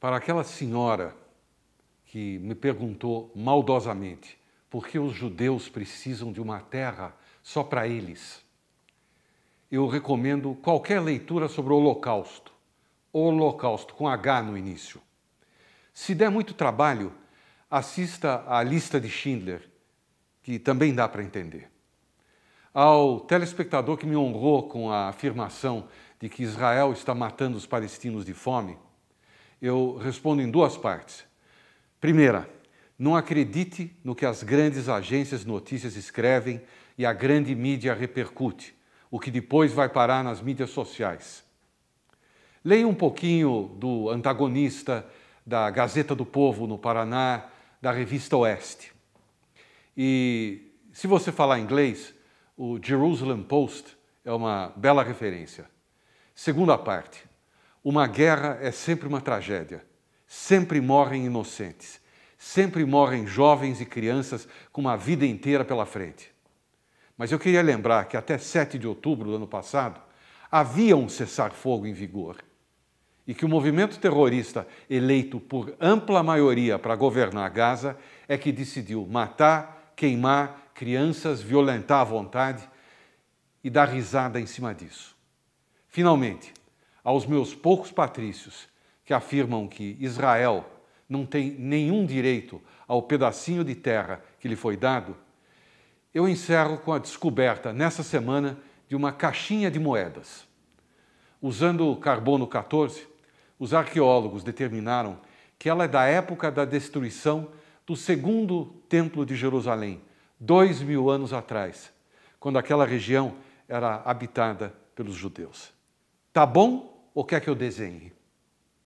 Para aquela senhora que me perguntou maldosamente por que os judeus precisam de uma terra só para eles, eu recomendo qualquer leitura sobre o Holocausto. Holocausto, com H no início. Se der muito trabalho, assista à lista de Schindler, que também dá para entender. Ao telespectador que me honrou com a afirmação de que Israel está matando os palestinos de fome, eu respondo em duas partes. Primeira, não acredite no que as grandes agências notícias escrevem e a grande mídia repercute, o que depois vai parar nas mídias sociais. Leia um pouquinho do antagonista da Gazeta do Povo no Paraná, da revista Oeste. E se você falar inglês, o Jerusalem Post é uma bela referência. Segunda parte. Uma guerra é sempre uma tragédia. Sempre morrem inocentes. Sempre morrem jovens e crianças com uma vida inteira pela frente. Mas eu queria lembrar que até 7 de outubro do ano passado havia um cessar-fogo em vigor e que o movimento terrorista eleito por ampla maioria para governar Gaza é que decidiu matar, queimar crianças, violentar à vontade e dar risada em cima disso. Finalmente, aos meus poucos patrícios que afirmam que Israel não tem nenhum direito ao pedacinho de terra que lhe foi dado, eu encerro com a descoberta, nessa semana, de uma caixinha de moedas. Usando carbono 14, os arqueólogos determinaram que ela é da época da destruição do segundo templo de Jerusalém, dois mil anos atrás, quando aquela região era habitada pelos judeus. Tá bom ou quer que eu desenhe?